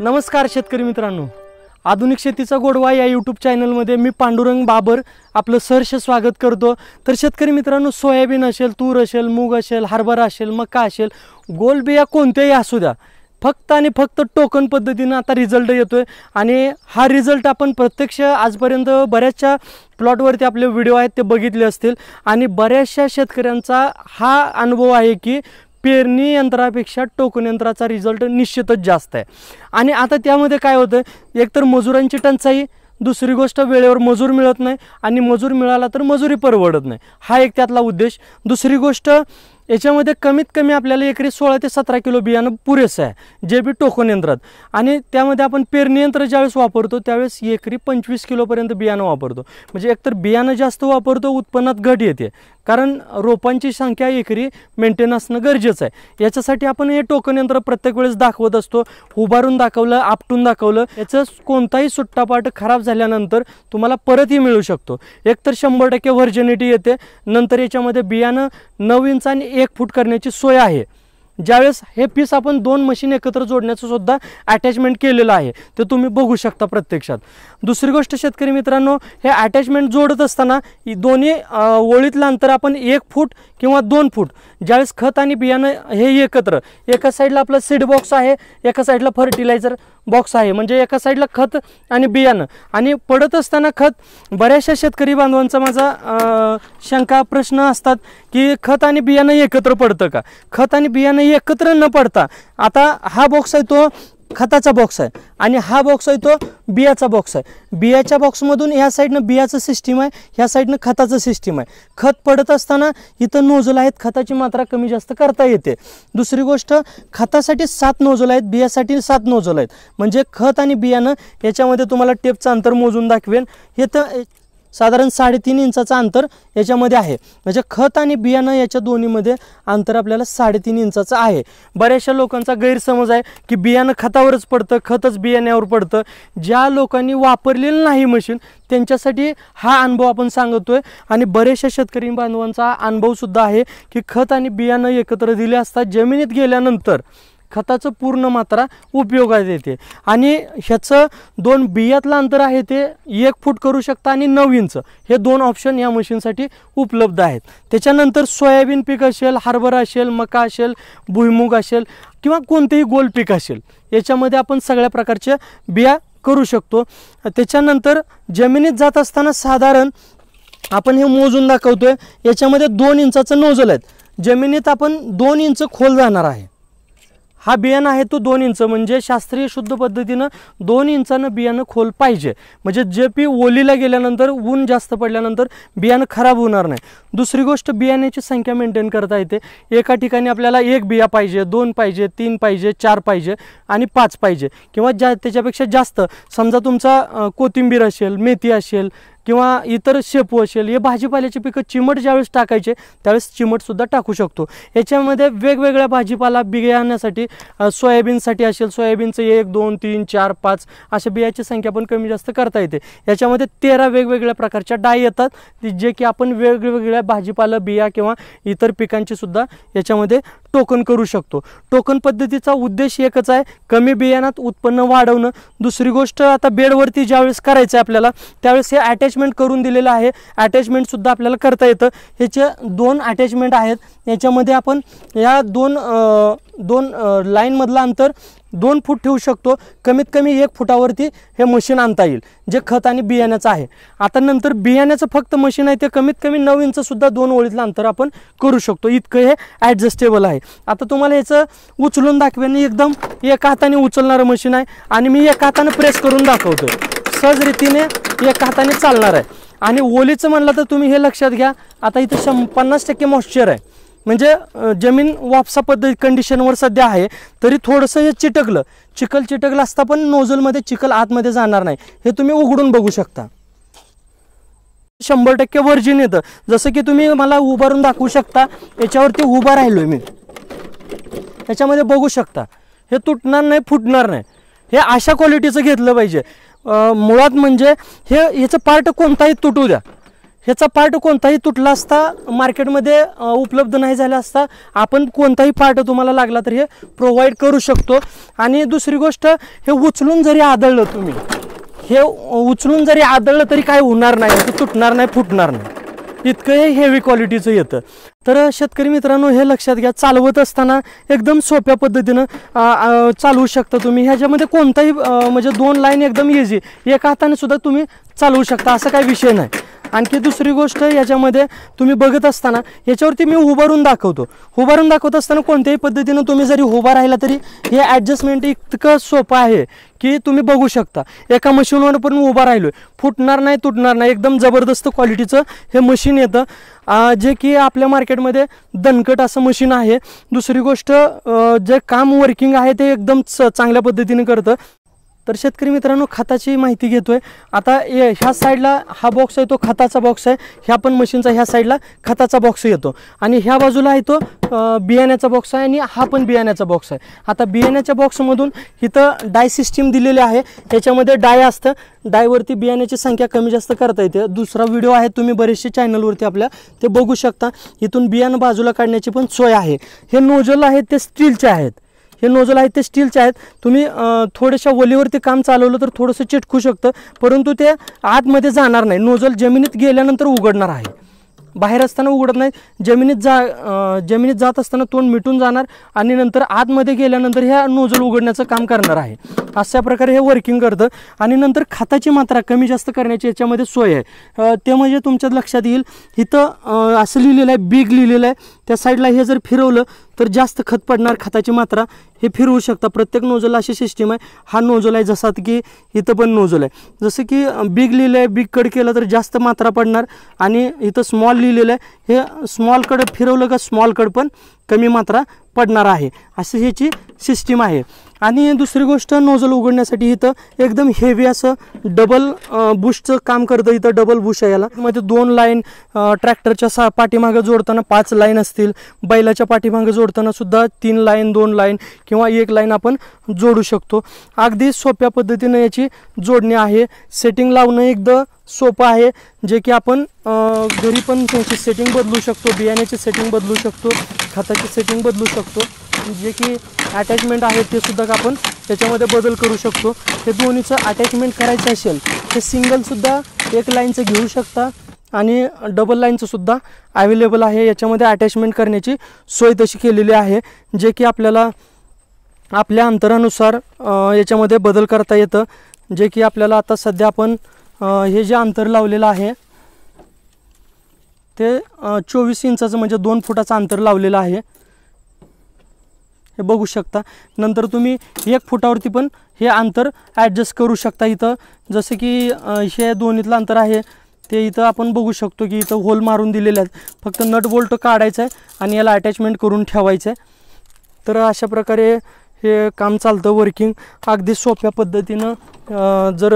नमस्कार शेतकरी मित्रांनो. आधुनिक शेतीचा गोडवा या यूट्यूब चॅनलमध्ये मी पांडुरंग बाबर आपलं सहर्ष स्वागत करतो. तर शेतकरी मित्रांनो सोयाबीन असेल तूर असेल मूग असेल हरभरा असेल मका असेल गोल बिया कोणत्याही असू द्या. फक्त आणि फक्त टोकन पद्धतीनं आता रिझल्ट येतोय. आणि हा रिझल्ट आपण प्रत्यक्ष आजपर्यंत बऱ्याचशा प्लॉटवरती आपले व्हिडिओ आहेत ते बघितले असतील. आणि बऱ्याचशा शेतकऱ्यांचा हा अनुभव आहे की पेरणी यंत्रापेक्षा टोकन यंत्राचा रिझल्ट निश्चितच जास्त आहे. आणि आता त्यामध्ये काय होतं एकतर मजुरांची टंचाई दुसरी गोष्ट वेळेवर मजूर मिळत नाही आणि मजूर मिळाला तर मजुरी परवडत नाही. हा एक त्यातला उद्देश. दुसरी गोष्ट याच्यामध्ये कमीत कमी आपल्याला एकरी सोळा ते सतरा किलो बियाणं पुरेसं आहे जे बी टोकन यंत्रात. आणि त्यामध्ये आपण पेरणी यंत्र ज्यावेळेस वापरतो त्यावेळेस एकरी पंचवीस किलोपर्यंत बियाणं वापरतो. म्हणजे एकतर बियाणं जास्त वापरतो उत्पन्नात घट येते. कारण रोपांची संख्या एकरी मेंटेन असणं गरजेचं आहे. याच्यासाठी आपण हे टोकन यंत्र प्रत्येक वेळेस दाखवत असतो. उभारून दाखवलं आपटून दाखवलं याचं कोणताही सुट्टापाट खराब झाल्यानंतर तुम्हाला परतही मिळू शकतो. एकतर शंभर टक्के व्हर्जिनिटी येते. नंतर याच्यामध्ये बियाणं नऊ इंच आणि एक फूट करण्याची सोय आहे. ज्यावेळेस हे पीस आपण दोन मशीन एकत्र जोडण्याचं सुद्धा अटॅचमेंट केलेलं आहे ते तुम्ही बघू शकता प्रत्यक्षात. दुसरी गोष्ट शेतकरी मित्रांनो हे अटॅचमेंट जोडत असताना दोन्ही ओळीतलं अंतर आपण एक फूट किंवा दोन फूट ज्यावेळेस खत आणि बियाणं हे एकत्र एका साईडला आपलं सीड बॉक्स आहे एका साईडला फर्टिलायझर बॉक्स आहे. म्हणजे एका साईडला खत आणि बियाणं. आणि पडत असताना खत बऱ्याचशा शेतकरी बांधवांचा माझा शंका प्रश्न असतात की खत आणि बियाणं एकत्र पडतं का? खत आणि बियाणं एकत्र न पडता आता हा बॉक्स आहे तो खताचा बॉक्स आहे. आणि हा बॉक्स आहे तो बियाचा बॉक्स आहे. बियाच्या बॉक्समधून ह्या साईडनं बियाचं सिस्टीम आहे ह्या साईडनं खताचं सिस्टीम आहे. खत पडत असताना इथं नोजल आहेत खताची मात्रा कमी जास्त करता येते. दुसरी गोष्ट खतासाठी सात नोजल आहेत बियासाठी सात नोजल आहेत. म्हणजे खत आणि बियाणं याच्यामध्ये तुम्हाला टेपचं अंतर मोजून दाखवेन. हे तर साधारण साडेतीन इंचाचं अंतर याच्यामध्ये आहे. म्हणजे खत आणि बियाणं याच्या दोन्हीमध्ये अंतर आपल्याला साडेतीन इंचाचं आहे. बऱ्याचशा लोकांचा गैरसमज आहे की बियाणं खतावरच पडतं खतच बियाण्यावर पडतं. ज्या लोकांनी वापरलेलं नाही मशीन त्यांच्यासाठी हा अनुभव आपण सांगतोय. आणि बऱ्याचशा शेतकरी बांधवांचा अनुभवसुद्धा आहे की खत आणि बियाणं एकत्र दिले असतात जमिनीत गेल्यानंतर खताचं पूर्ण मात्रा उपयोगात येते. आणि ह्याचं दोन बियातलं अंतर आहे ते एक फूट करू शकता आणि नऊ इंच. हे दोन ऑप्शन या मशीनसाठी उपलब्ध आहेत. त्याच्यानंतर सोयाबीन पीक असेल हरभरा असेल मका असेल भुईमुग असेल किंवा कोणतेही गोल पीक असेल याच्यामध्ये आपण सगळ्या प्रकारच्या बिया करू शकतो. त्याच्यानंतर जमिनीत जात असताना साधारण आपण हे मोजून दाखवतोय. याच्यामध्ये दोन इंचाचं नोजल आहेत. जमिनीत आपण दोन इंच खोल जाणार आहे. हा बियाणं आहे तो दोन इंच. शास्त्रीय शुद्ध पद्धतीनं दोन इंचानं बियाणं खोल पाहिजे. म्हणजे जे पी ओलीला गेल्यानंतर, ऊन जास्त पडल्यानंतर बियाणं खराब होणार नाही. दुसरी गोष्ट, बियाण्याची संख्या मेंटेन करता येते. एका ठिकाणी आपल्याला एक बिया पाहिजे, दोन पाहिजे, तीन पाहिजे, चार पाहिजे आणि पाच पाहिजे. किंवा ज्या जास्त, समजा तुमचा कोथिंबीर असेल, मेथी असेल किंवा इतर शेपू असेल हे भाजीपाल्याची पिकं चिमट ज्यावेळेस टाकायचे त्यावेळेस चिमटसुद्धा टाकू शकतो. याच्यामध्ये वेगवेगळ्या भाजीपाला बियाण्यासाठी आणण्यासाठी सोयाबीनसाठी असेल सोयाबीनचं एक दोन तीन चार पाच अशा बियाची संख्या पण कमी जास्त करता येते. याच्यामध्ये तेरा वेगवेगळ्या प्रकारच्या डाय येतात जे की आपण वेगवेगळ्या भाजीपाला बिया किंवा इतर पिकांची सुद्धा याच्यामध्ये टोकन करू शकतो. टोकन पद्धतीचा उद्देश एकच आहे कमी बियाणात उत्पन्न वाढवणं. दुसरी गोष्ट आता बेडवरती ज्यावेळेस करायचं आहे आपल्याला त्यावेळेस हे अटॅचमेंट करून दिलेलं आहे. अटॅचमेंटसुद्धा आपल्याला करता येतं. ह्याचे दोन अटॅचमेंट आहेत. याच्यामध्ये आपण या दोन दोन लाईनमधलं अंतर दोन फूट ठेवू शकतो. कमीत कमी एक फुटावरती हे मशीन आणता येईल जे खत आणि बियाण्याचं आहे. आता नंतर बियाण्याचं फक्त मशीन आहे ते कमीत कमी नऊ इंचसुद्धा दोन ओळीतलं अंतर आपण करू शकतो. इतकं हे ॲडजस्टेबल आहे. आता तुम्हाला याचं उचलून दाखवेन. एकदम एका हाताने उचलणारं मशीन आहे आणि मी एका हाताने प्रेस करून दाखवतो सहज रीतीने एका हाताने चालणार आहे. आणि ओलीचं म्हणलं तर तुम्ही हे लक्षात घ्या आता इथं शं पन्नास टक्के मॉइश्चर आहे. म्हणजे जमीन वापसा पद्धती कंडिशनवर सध्या आहे तरी थोडंसं हे चिटकलं. चिखल चिटकलं असता पण नोझलमध्ये चिखल आतमध्ये जाणार नाही. हे तुम्ही उघडून बघू शकता. शंभर टक्के वर्जिन येतं. जसं की तुम्ही मला उभारून दाखवू शकता याच्यावरती उभा राहिलोय मी. याच्यामध्ये बघू शकता. हे तुटणार नाही फुटणार नाही. हे अशा क्वालिटीचं घेतलं पाहिजे. मुळात म्हणजे हे याचं पार्ट कोणताही तुटू द्या. ह्याचा पार्ट कोणताही तुटला असता मार्केटमध्ये उपलब्ध नाही झाला असता आपण कोणताही पार्ट तुम्हाला लागला तर हे प्रोव्हाइड करू शकतो. आणि दुसरी गोष्ट हे उचलून जरी आदळलं तुम्ही हे उचलून जरी आदळलं तरी काय होणार नाही तुटणार नाही फुटणार नाही. इतकं हे हेवी क्वालिटीचं येतं. तर शेतकरी मित्रांनो हे लक्षात घ्या चालवत असताना एकदम सोप्या पद्धतीनं चालवू शकता तुम्ही. ह्याच्यामध्ये कोणताही म्हणजे दोन लाईन एकदम इझी एका हाताने सुद्धा तुम्ही चालवू शकता असा काही विषय नाही. आणखी दुसरी गोष्ट याच्यामध्ये तुम्ही बघत असताना याच्यावरती मी उभारून दाखवतो. उभारून दाखवत असताना कोणत्याही पद्धतीनं तुम्ही जरी उभा राहिला तरी हे ॲडजस्टमेंट इतकं सोपं आहे की तुम्ही बघू शकता. एका मशीनवर पण उभा राहिलो फुटणार नाही तुटणार नाही. एकदम जबरदस्त क्वालिटीचं हे मशीन येतं. जे की आपल्या मार्केटमध्ये दणकट असं मशीन आहे. दुसरी गोष्ट जे काम वर्किंग आहे ते एकदम च- चांगल्या पद्धतीने करतं. तर शेतकरी मित्रांनो खताची माहिती घेतोय. आता ह्या साईडला हा बॉक्स आहे तो खताचा बॉक्स आहे. ह्या पण मशीनचा ह्या साईडला खताचा बॉक्स येतो. आणि ह्या बाजूला आहे तो बियाण्याचा बॉक्स आहे आणि हा पण बियाण्याचा बॉक्स आहे. आता बियाण्याच्या बॉक्समधून इथं डाय सिस्टीम दिलेली आहे. त्याच्यामध्ये डाय असतं. डायवरती बियाण्याची संख्या कमी जास्त करता येते. दुसरा व्हिडिओ आहे तुम्ही बरेचसे चॅनलवरती आपल्या ते बघू शकता. इथून बियाणं बाजूला काढण्याची पण सोय आहे. हे नोजल आहेत ते स्टीलचे आहेत. हे नोजल आहेत ते स्टीलचे आहेत. तुम्ही थोड्याशा वलीवरती काम चालवलं तर थोडंसं चिटकू शकतं परंतु ते आतमध्ये जाणार नाही. नोजल जमिनीत गेल्यानंतर उघडणार आहे. बाहेर असताना उघडत नाही. जमिनीत जा जमिनीत जात असताना तोंड मिटून जाणार आणि नंतर आतमध्ये गेल्यानंतर ह्या नोजल उघडण्याचं काम करणार आहे. अशा प्रकारे हे वर्किंग करतं. आणि नंतर खताची मात्रा कमी जास्त करण्याची याच्यामध्ये सोय आहे. ते म्हणजे तुमच्या लक्षात येईल. इथं असं लिहिलेलं आहे बिग लिहिलेलं आहे. त्या साईडला हे जर फिरवलं तर जास्त खत पडणार खताची मात्रा. हे फिरवू शकता. प्रत्येक नोजल अशी सिस्टीम आहे. हा नोजल आहे जसा की इथं पण नोजल आहे. जसं की बिग लिहिलं आहे बिग कड केलं तर जास्त मात्रा पडणार. आणि इथं स्मॉल लिहिलेलं आहे. हे स्मॉल कड फिरवलं का स्मॉल कड पण कमी मात्रा पडणार आहे. असं ह्याची सिस्टीम आहे. आणि दुसरी गोष्ट नोजल उघडण्यासाठी इथं एकदम हेवी असं डबल बुशचं काम करतं इथं डबल बुश आहे याला. म्हणजे दोन लाईन ट्रॅक्टरच्या सा पाठीमागं जोडताना पाच लाईन असतील. बैलाच्या पाठीमागं जोडताना सुद्धा तीन लाईन दोन लाईन किंवा एक लाईन आपण जोडू शकतो. अगदी सोप्या पद्धतीनं याची जोडणी आहे. सेटिंग लावणं एकदम सोपं आहे जे की आपण घरी पण त्याची सेटिंग बदलू शकतो बियाण्याची सेटिंग बदलू शकतो खताची सेटिंग बदलू शकतो. जे की अटॅचमेंट आहे ते सुद्धा आपण त्याच्यामध्ये बदल करू शकतो. हे दोन्हीचं अटॅचमेंट करायचं असेल ते सिंगलसुद्धा एक लाईनचं घेऊ शकता आणि डबल लाईनचं सुद्धा अवेलेबल आहे. याच्यामध्ये अटॅचमेंट करण्याची सोय तशी केलेली आहे जे की आपल्याला आपल्या अंतरानुसार याच्यामध्ये बदल करता येतं. जे की आपल्याला आता सध्या आपण हे जे अंतर लावलेलं आहे ते चोवीस इंचाचं म्हणजे दोन फुटाचं अंतर लावलेलं आहे. हे बघू शकता. नंतर तुम्ही एक फुटावरती पण हे अंतर ॲडजस्ट करू शकता इथं. जसं की हे दोन्हीतलं अंतर आहे. ते इथं आपण बघू शकतो की इथं होल मारून दिलेले आहेत. फक्त नट बोल्ट काढायचं आहे आणि याला अटॅचमेंट करून ठेवायचं आहे. तर अशा प्रकारे हे काम चालतं वर्किंग अगदी सोप्या पद्धतीनं जर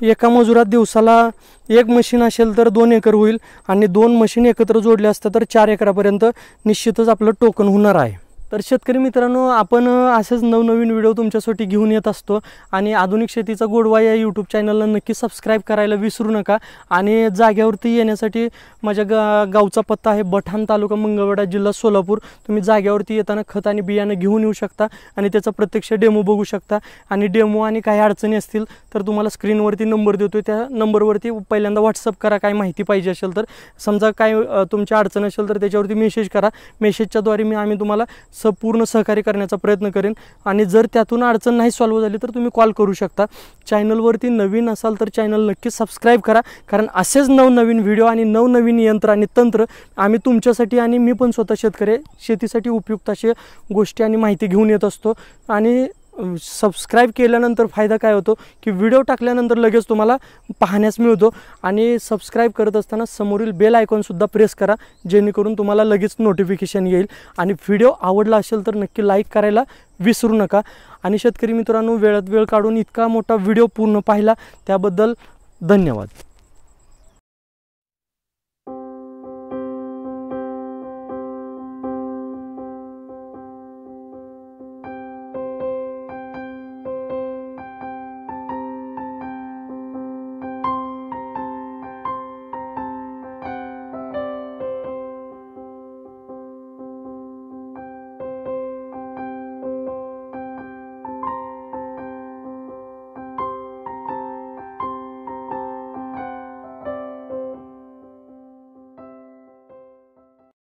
एका मजुरात दिवसाला एक मशीन असेल तर दोन एकर होईल आणि दोन मशीन एकत्र जोडले असतं तर चार एकरापर्यंत निश्चितच आपलं टोकन होणार आहे. तर शेतकरी मित्रांनो आपण असेच नवनवीन व्हिडिओ तुमच्यासाठी घेऊन येत असतो. आणि आधुनिक शेतीचा गोडवा या यूट्यूब चॅनलला नक्की सबस्क्राईब करायला विसरू नका. आणि जाग्यावरती येण्यासाठी माझ्या गा गावचा पत्ता आहे बठाण तालुका मंगळवेढा जिल्हा सोलापूर. तुम्ही जाग्यावरती येताना खत आणि बियाणं घेऊन येऊ शकता आणि त्याचा प्रत्यक्ष डेमो बघू शकता. आणि डेमो आणि काही अडचणी असतील तर तुम्हाला स्क्रीनवरती नंबर देतो त्या नंबरवरती पहिल्यांदा व्हॉट्सअप करा काय माहिती पाहिजे असेल तर. समजा काय तुमची अडचण असेल तर त्याच्यावरती मेसेज करा. मेसेजच्याद्वारे मी आम्ही तुम्हाला पूर्ण सहकार्य करण्याचा प्रयत्न करेन. आणि जर त्यातून अडचण नाही सॉल्व्ह झाली तर तुम्ही कॉल करू शकता. चॅनलवरती नवीन असाल तर चॅनल नक्की सबस्क्राईब करा. कारण असेच नवनवीन व्हिडिओ आणि नवनवीन यंत्र आणि तंत्र आम्ही तुमच्यासाठी आणि मी पण स्वतः शेतकरी शेतीसाठी उपयुक्त असे गोष्टी आणि माहिती घेऊन येत असतो. आणि सबस्क्राईब केल्यानंतर फ़ायदा काय होतो की व्हिडिओ टाकल्यानंतर लगेच तुम्हाला पाहण्यास मिळतो आणि सबस्क्राईब करत असताना समोरील बेल आयकॉनसुद्धा प्रेस करा, जेणेकरून तुम्हाला लगेच नोटिफिकेशन येईल. आणि व्हिडिओ आवडला नक्की लाईक करायला विसरू नका. आणि शेतकरी मित्रांनो, वेळात वेळ काढून इतका मोठा व्हिडिओ पूर्ण पाहिला धन्यवाद.